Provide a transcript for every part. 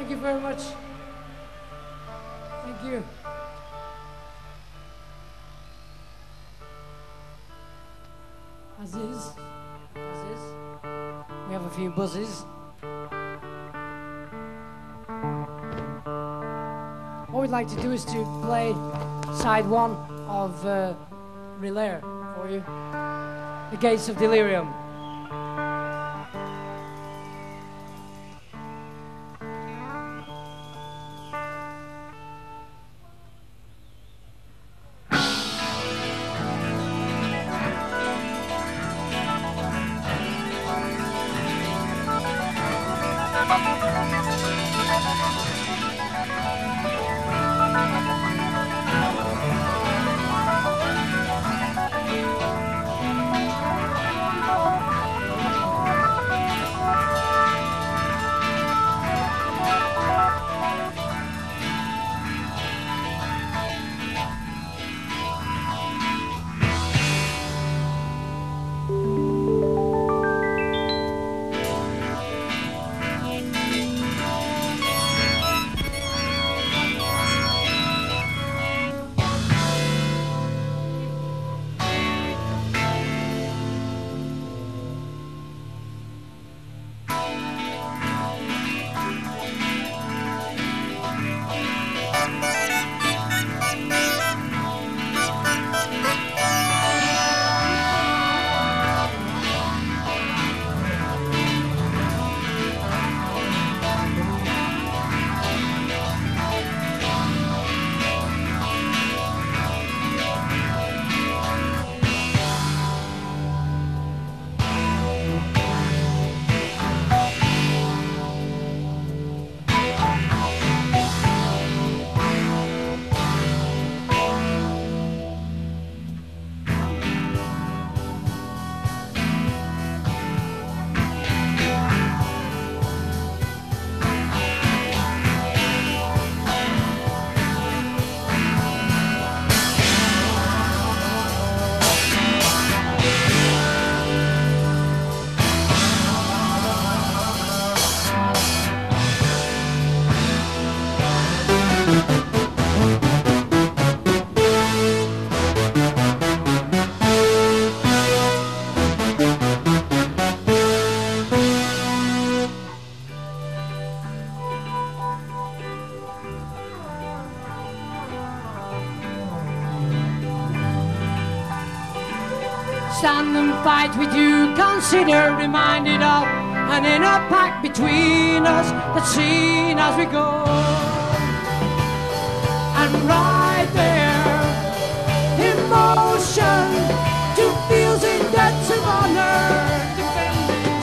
Thank you very much. Thank you. As is. As is. We have a few buzzes. What we'd like to do is to play side one of uh, Relayer for you. The Gates of Delirium. Bye. Stand and fight with you, consider reminded of an inner pact between us that's seen as we go. And right there, emotion to feels in debts of honor.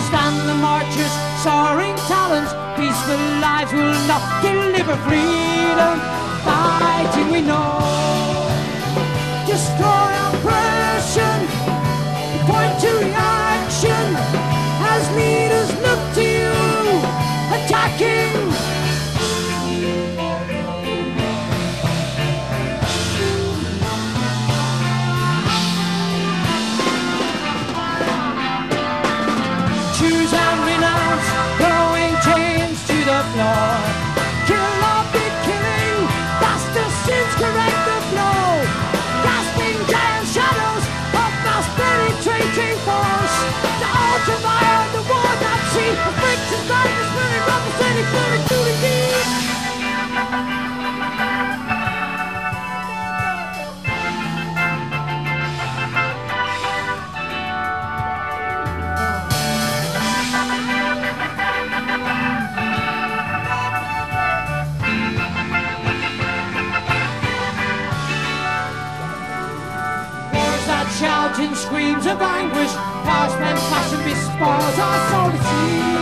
Stand the marchers, soaring talents, peaceful lives will not deliver freedom. In screams of anguish, past men fashion bespoils our soul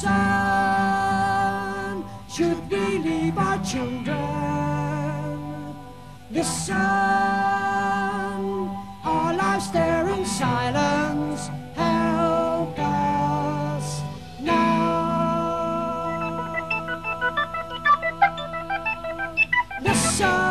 sun. Should we leave our children? The sun, our lives there in silence. Help us now. The sun.